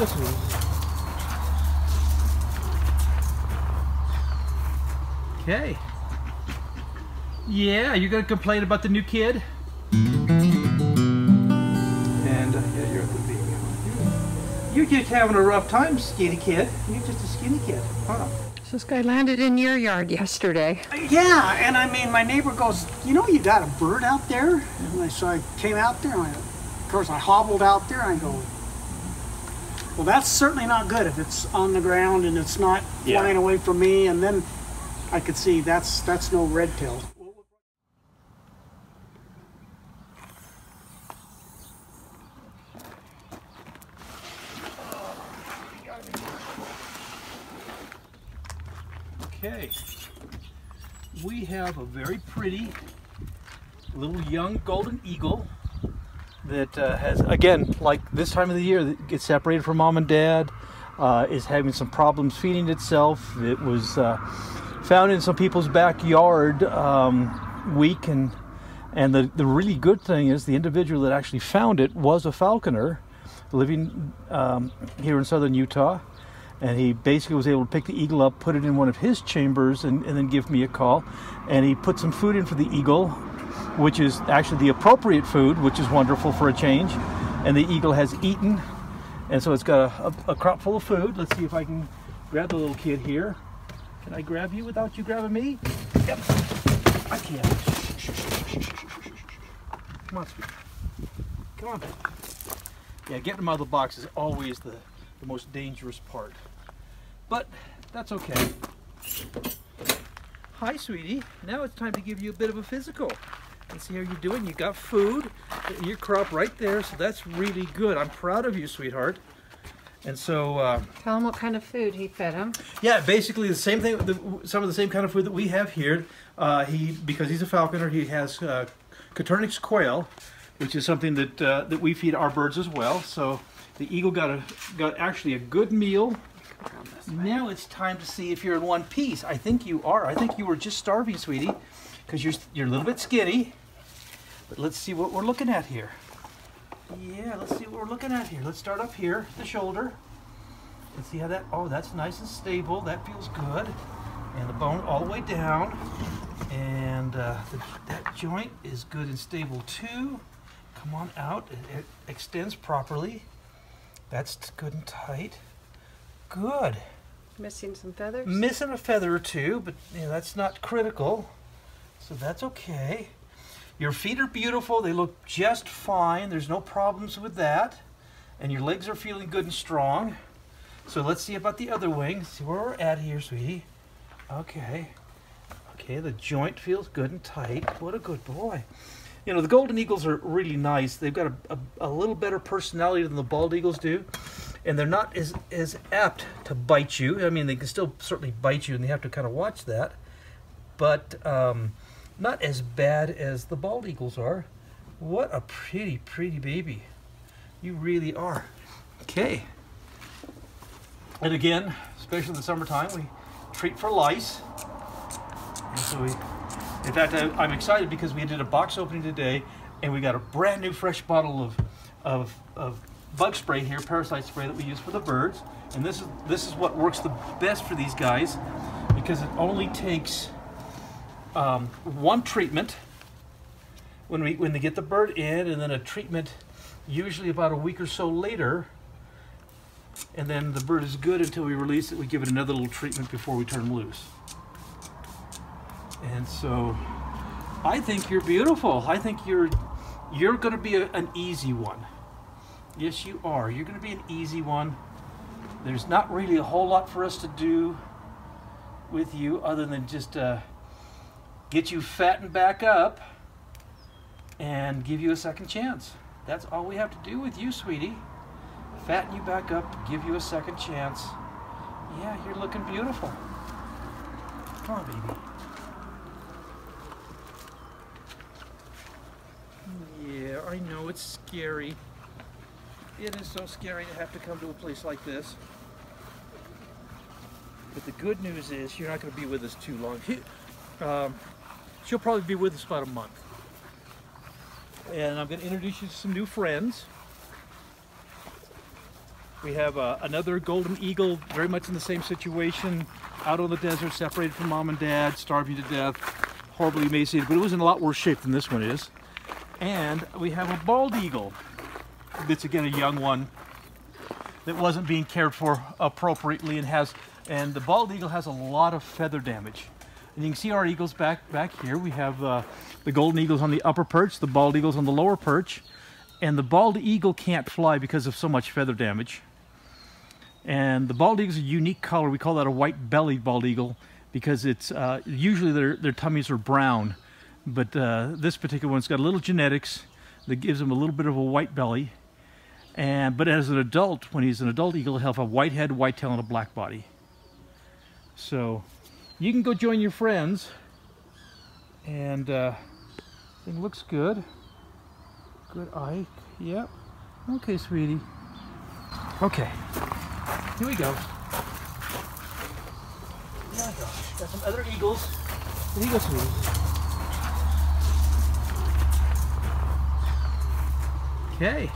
whistles. Okay. Yeah, you're gonna complain about the new kid? And uh, yeah, you're a good baby. You're just having a rough time, skinny kid. You're just a skinny kid, huh? So this guy landed in your yard yesterday. Yeah, and I mean, my neighbor goes, you know, you got a bird out there? And I, so I came out there, and I, of course, I hobbled out there, and I go, well, that's certainly not good if it's on the ground and it's not Yeah. flying away from me. And then I could see that's that's no red tail. Okay. We have a very pretty little young golden eagle that uh, has, again, like this time of the year, that gets separated from mom and dad, uh, is having some problems feeding itself. It was uh, found in some people's backyard um, weak and and the, the really good thing is the individual that actually found it was a falconer living um, here in southern Utah. And he basically was able to pick the eagle up, put it in one of his chambers, and, and then give me a call. And he put some food in for the eagle, which is actually the appropriate food, which is wonderful for a change. And the eagle has eaten. And so it's got a, a, a crop full of food. Let's see if I can grab the little kid here. Can I grab you without you grabbing me? Yep. I can. Come on, sweetie. Come on. Yeah, getting them out of the box is always the, the most dangerous part. But that's okay. Hi, sweetie. Now it's time to give you a bit of a physical. And see how you're doing. You got food, your crop right there, so that's really good. I'm proud of you, sweetheart. And so, uh, Tell him what kind of food he fed him. yeah, basically the same thing. The, some of the same kind of food that we have here. Uh, he because he's a falconer, he has uh, Coturnix quail, which is something that uh, that we feed our birds as well. So the eagle got a got actually a good meal. Now it's time to see if you're in one piece. I think you are. I think you were just starving, sweetie, because you're you're a little bit skinny. But let's see what we're looking at here. Yeah, let's see what we're looking at here. Let's start up here, the shoulder. And see how that, oh, that's nice and stable. That feels good. And the bone all the way down. And uh, the, that joint is good and stable too. Come on out. It, it extends properly. That's good and tight. Good. Missing some feathers. Missing a feather or two, but you know, that's not critical. So that's okay. Your feet are beautiful. They look just fine. There's no problems with that. And your legs are feeling good and strong. So let's see about the other wing. See where we're at here, sweetie. Okay. Okay, the joint feels good and tight. What a good boy. You know, the golden eagles are really nice. They've got a, a, a little better personality than the bald eagles do. And they're not as, as apt to bite you. I mean, they can still certainly bite you, and you have to kind of watch that. But um, not as bad as the bald eagles are. What a pretty, pretty baby. You really are. Okay. And again, especially in the summertime, we treat for lice. And so we, in fact, I, I'm excited because we did a box opening today and we got a brand new fresh bottle of, of, of bug spray here, parasite spray that we use for the birds. And this is, this is what works the best for these guys because it only takes um, one treatment when we when they get the bird in, and then a treatment usually about a week or so later, and then the bird is good until we release it. We give it another little treatment before we turn loose. And so, I think you're beautiful. I think you're you're going to be a, an easy one. Yes, you are. You're going to be an easy one. There's not really a whole lot for us to do with you other than just uh, get you fattened back up and give you a second chance. That's all we have to do with you, sweetie. Fatten you back up, give you a second chance. Yeah, you're looking beautiful. Come on, baby. Yeah, I know it's scary. It is so scary to have to come to a place like this. But the good news is you're not going to be with us too long. Um, she'll probably be with us about a month. And I'm going to introduce you to some new friends. We have uh, another golden eagle, very much in the same situation, out on the desert, separated from mom and dad, starving to death, horribly emaciated, but it was in a lot worse shape than this one is. And we have a bald eagle. That's again a young one that wasn't being cared for appropriately and has, and the bald eagle has a lot of feather damage. And you can see our eagles back back here. We have uh, the golden eagles on the upper perch, the bald eagles on the lower perch, and the bald eagle can't fly because of so much feather damage. And the bald eagle is a unique color. We call that a white-bellied bald eagle because it's uh, usually their, their tummies are brown. But uh, this particular one's got a little genetics that gives them a little bit of a white belly. And But as an adult, when he's an adult eagle, he'll have a white head, white tail, and a black body. So you can go join your friends. And uh, thing looks good. Good eye. Yep. Okay, sweetie. Okay. Here we go. Oh my gosh. Got some other eagles. Here you go, sweetie. Okay.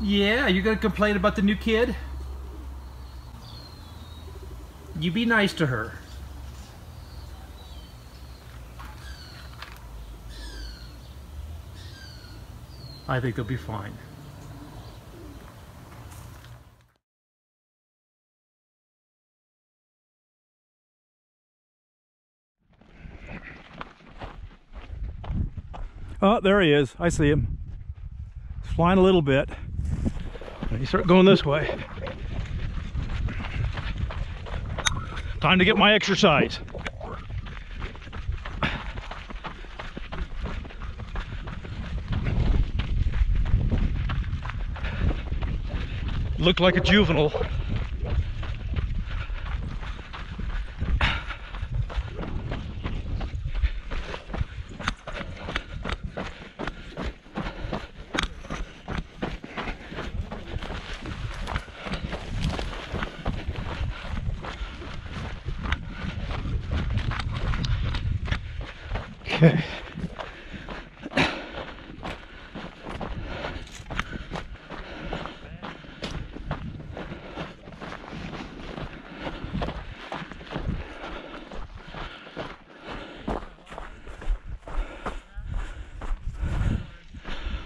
Yeah, you gonna complain about the new kid? You be nice to her. I think they'll be fine. Oh, there he is. I see him. He's flying a little bit. You start going this way. Time to get my exercise. Looked like a juvenile. Okay.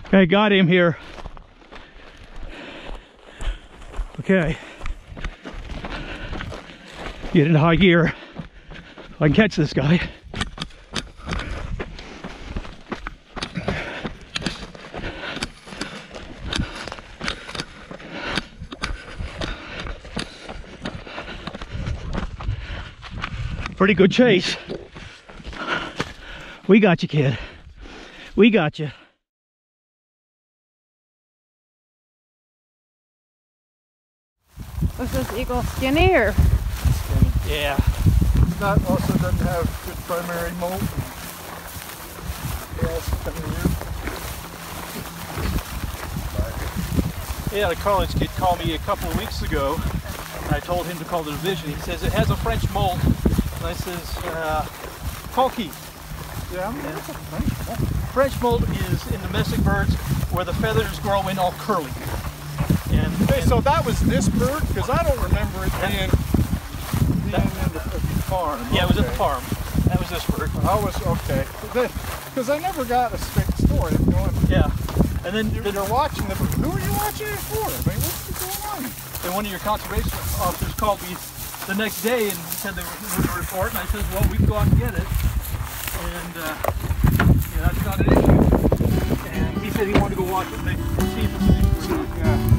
Okay, got him here. Okay. Get into high gear. I can catch this guy. Pretty good chase. We got you, kid. We got you. Was this eagle skinny or? Yeah. That also doesn't have good primary molt. Yeah, it's kind of weird. Yeah, a college kid called me a couple of weeks ago. And I told him to call the division. He says it has a French molt. And I says, uh, cocky. Yeah, I mean, that's a French molt is in domestic birds where the feathers grow in all curly. And, and so that was this bird? Because I don't remember it being, being in the, the farm. yeah, it was at the farm. That was this bird. I was, okay. Because I never got a straight story. Going, Yeah. And then, you're, you're watching the Who are you watching it for? I mean, what's going on? then one of your conservation officers called me the next day and said were doing a report. And I says, well, we can go out and get it. And uh, yeah, that's not an issue. And he said he wanted to go watch it and see if it's